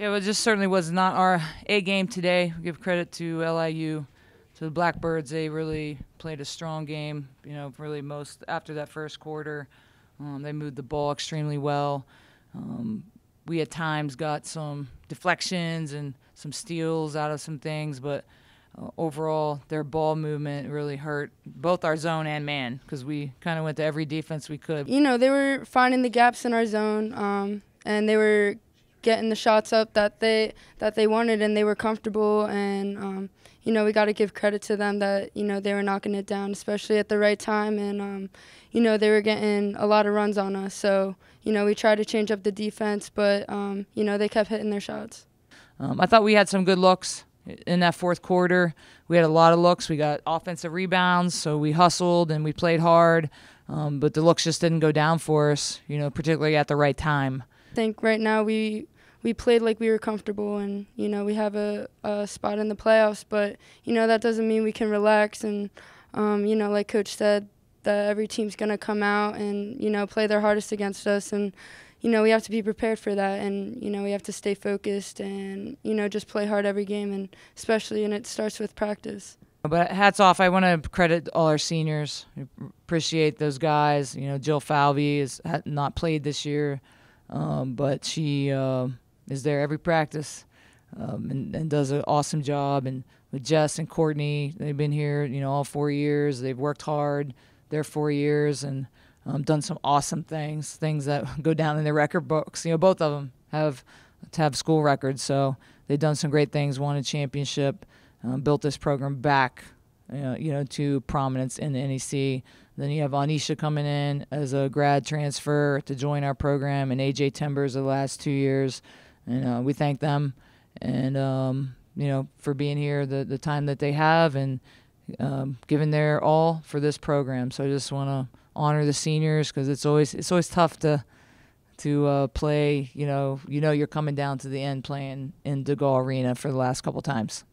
Yeah, it just certainly was not our A game today. We give credit to LIU, to the Blackbirds. They really played a strong game. You know, really most after that first quarter, um, they moved the ball extremely well. Um, we at times got some deflections and some steals out of some things, but uh, overall, their ball movement really hurt both our zone and man because we kind of went to every defense we could. You know, they were finding the gaps in our zone, um, and they were getting the shots up that they that they wanted and they were comfortable. And um, you know we got to give credit to them that you know they were knocking it down especially at the right time. And um, you know they were getting a lot of runs on us. So you know we tried to change up the defense but um, you know they kept hitting their shots. Um, I thought we had some good looks in that fourth quarter. We had a lot of looks. We got offensive rebounds so we hustled and we played hard. Um, but the looks just didn't go down for us you know particularly at the right time I think right now we we played like we were comfortable and you know we have a, a spot in the playoffs but you know that doesn't mean we can relax and um, you know like coach said that every team's going to come out and you know play their hardest against us and you know we have to be prepared for that and you know we have to stay focused and you know just play hard every game and especially and it starts with practice but hats off! I want to credit all our seniors. Appreciate those guys. You know, Jill Falvey has not played this year, um, but she uh, is there every practice um, and, and, does an awesome job. And with Jess and Courtney, they've been here, you know, all four years. They've worked hard their four years and um, done some awesome things, things that go down in the record books. You know, both of them have to have school records, so they've done some great things. Won a championship, um, built this program back, uh, you know, to prominence in the NEC. Then you have Anisha coming in as a grad transfer to join our program, and AJ Timbers the last two years and uh, we thank them and um, you know for being here the the time that they have and um, giving their all for this program. So I just want to honor the seniors because it's always it's always tough to to uh, play. You know, you know you're coming down to the end playing in DeGol Arena for the last couple times.